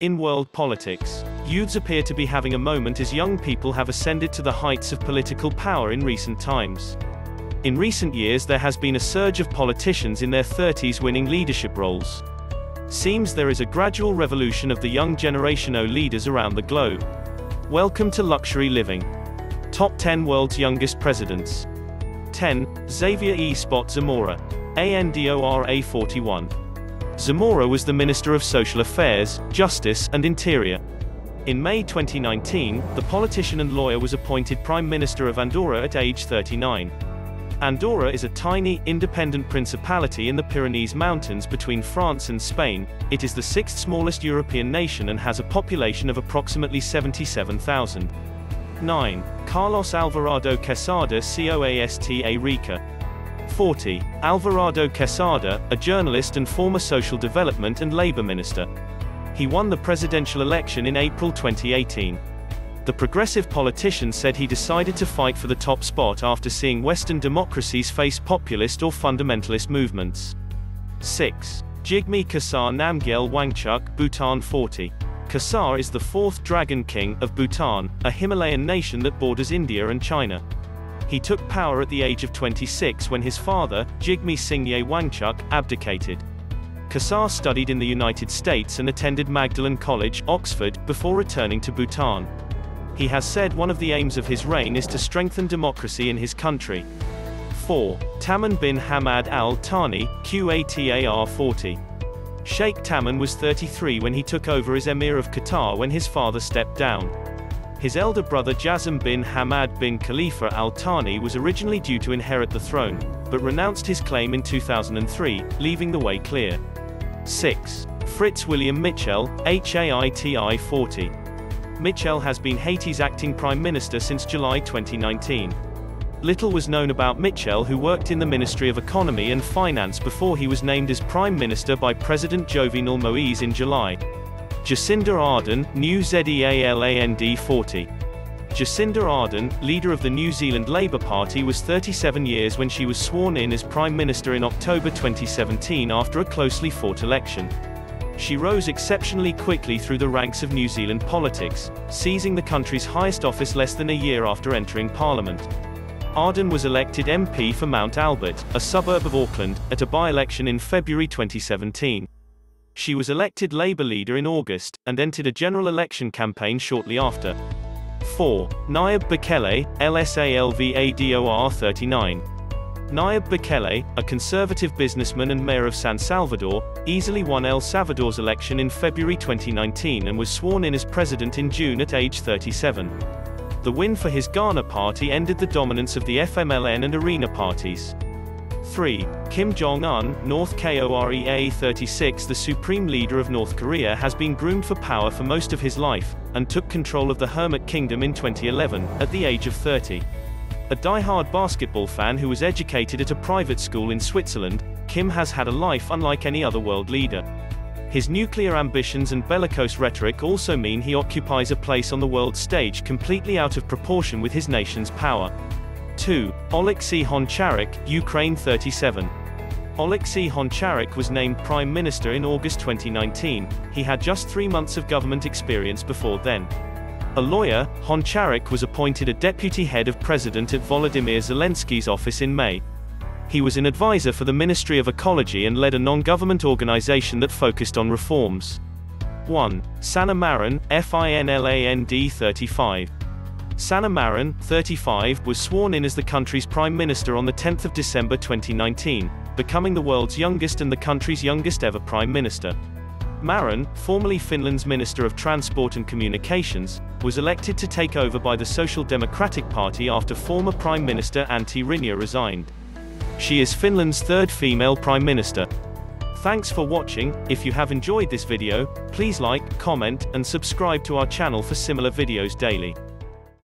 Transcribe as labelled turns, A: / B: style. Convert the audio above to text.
A: In world politics, youths appear to be having a moment as young people have ascended to the heights of political power in recent times. In recent years there has been a surge of politicians in their 30s winning leadership roles. Seems there is a gradual revolution of the young generation O leaders around the globe. Welcome to Luxury Living. Top 10 World's Youngest Presidents. 10. Xavier E. Spot Zamora. ANDORRA 41. Zamora was the Minister of Social Affairs, Justice, and Interior. In May 2019, the politician and lawyer was appointed Prime Minister of Andorra at age 39. Andorra is a tiny, independent principality in the Pyrenees Mountains between France and Spain. It is the sixth smallest European nation and has a population of approximately 77,000. 9. Carlos Alvarado Quesada COSTA Rica. 40. Alvarado Quesada, a journalist and former social development and labor minister. He won the presidential election in April 2018. The progressive politician said he decided to fight for the top spot after seeing Western democracies face populist or fundamentalist movements. 6. Jigme Khesar Namgyel Wangchuk, Bhutan 40. Khesar is the fourth Dragon King of Bhutan, a Himalayan nation that borders India and China. He took power at the age of 26 when his father, Jigme Singye Wangchuk, abdicated. Khesar studied in the United States and attended Magdalen College, Oxford, before returning to Bhutan. He has said one of the aims of his reign is to strengthen democracy in his country. 4. Tamim bin Hamad Al Thani, Qatar 40. Sheikh Tamim was 33 when he took over as Emir of Qatar when his father stepped down. His elder brother Jassim bin Hamad bin Khalifa Al Thani was originally due to inherit the throne, but renounced his claim in 2003, leaving the way clear. 6. Fritz William Mitchell, HAITI 40. Mitchell has been Haiti's acting prime minister since July 2019. Little was known about Mitchell who worked in the Ministry of Economy and Finance before he was named as Prime Minister by President Jovenel Moise in July. Jacinda Ardern, New ZEALAND 40. Jacinda Ardern, leader of the New Zealand Labour Party was 37 years when she was sworn in as Prime Minister in October 2017 after a closely fought election. She rose exceptionally quickly through the ranks of New Zealand politics, seizing the country's highest office less than a year after entering Parliament. Ardern was elected MP for Mount Albert, a suburb of Auckland, at a by-election in February 2017. She was elected Labour leader in August, and entered a general election campaign shortly after. 4. Nayib Bukele, EL SALVADOR 39. Nayib Bukele, a conservative businessman and mayor of San Salvador, easily won El Salvador's election in February 2019 and was sworn in as president in June at age 37. The win for his GANA party ended the dominance of the FMLN and Arena parties. 3. Kim Jong-un, North Korea 36 The supreme leader of North Korea has been groomed for power for most of his life, and took control of the Hermit Kingdom in 2011, at the age of 30. A die-hard basketball fan who was educated at a private school in Switzerland, Kim has had a life unlike any other world leader. His nuclear ambitions and bellicose rhetoric also mean he occupies a place on the world stage completely out of proportion with his nation's power. 2. Oleksiy Honcharuk, Ukraine 37. Oleksiy Honcharuk was named Prime Minister in August 2019. He had just three months of government experience before then. A lawyer, Honcharuk was appointed a deputy head of president at Volodymyr Zelensky's office in May. He was an advisor for the Ministry of Ecology and led a non-government organization that focused on reforms. 1. Sanna Marin, FINLAND 35. Sanna Marin, 35, was sworn in as the country's prime minister on the 10th of December 2019, becoming the world's youngest and the country's youngest ever prime minister. Marin, formerly Finland's Minister of Transport and Communications, was elected to take over by the Social Democratic Party after former Prime Minister Antti Rinne resigned. She is Finland's third female Prime Minister. Thanks for watching, if you have enjoyed this video, please like, comment, and subscribe to our channel for similar videos daily.